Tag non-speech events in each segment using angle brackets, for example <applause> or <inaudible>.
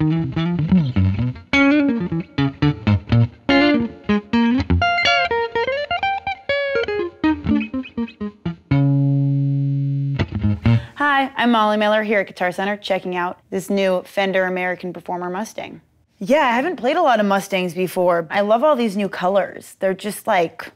Hi, I'm Molly Miller here at Guitar Center checking out this new Fender American Performer Mustang. Yeah, I haven't played a lot of Mustangs before. I love all these new colors. They're just like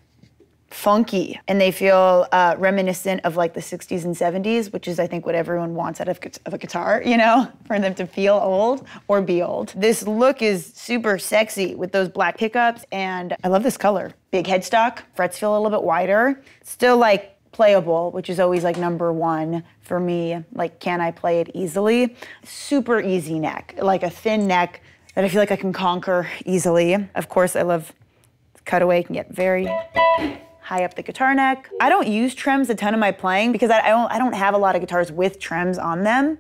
funky and they feel uh, reminiscent of like the 60s and 70s, which is I think what everyone wants out of, of a guitar, <laughs> you know, for them to feel old or be old. This look is super sexy with those black pickups and I love this color. Big headstock, frets feel a little bit wider. Still like playable, which is always like number one for me. Like, can I play it easily? Super easy neck, like a thin neck that I feel like I can conquer easily. Of course, I love cutaway, can get very high up the guitar neck. I don't use trems a ton in my playing because I, I, don't, I don't have a lot of guitars with trems on them.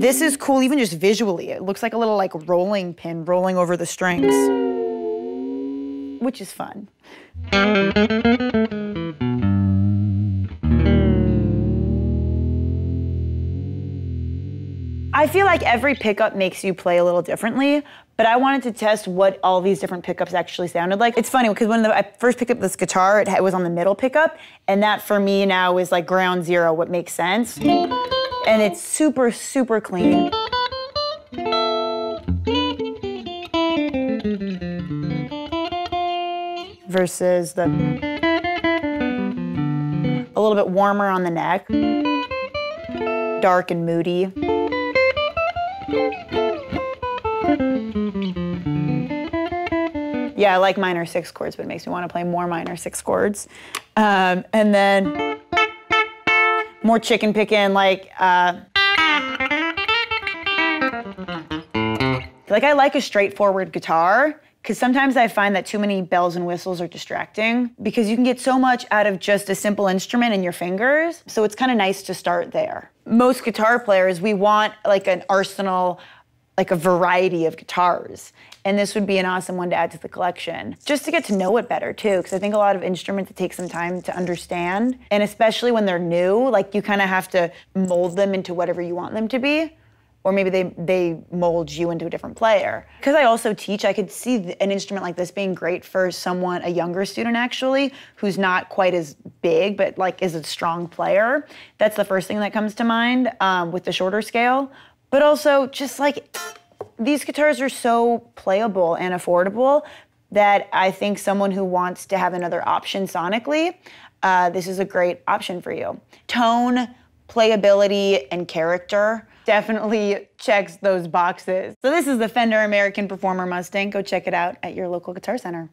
This is cool even just visually. It looks like a little like rolling pin rolling over the strings, which is fun. I feel like every pickup makes you play a little differently, but I wanted to test what all these different pickups actually sounded like. It's funny because when the, I first picked up this guitar, it, it was on the middle pickup, and that for me now is like ground zero, what makes sense. And it's super, super clean. Versus the a little bit warmer on the neck, dark and moody. Yeah, I like minor six chords, but it makes me want to play more minor six chords. Um, and then more chicken picking, like, uh, like I like a straightforward guitar because sometimes I find that too many bells and whistles are distracting because you can get so much out of just a simple instrument in your fingers. So it's kind of nice to start there most guitar players, we want like an arsenal, like a variety of guitars. And this would be an awesome one to add to the collection. Just to get to know it better too, because I think a lot of instruments it takes some time to understand. And especially when they're new, like you kind of have to mold them into whatever you want them to be or maybe they they mold you into a different player. Because I also teach, I could see an instrument like this being great for someone, a younger student actually, who's not quite as big, but like is a strong player. That's the first thing that comes to mind um, with the shorter scale. But also just like these guitars are so playable and affordable that I think someone who wants to have another option sonically, uh, this is a great option for you. Tone, playability, and character definitely checks those boxes. So this is the Fender American Performer Mustang. Go check it out at your local Guitar Center.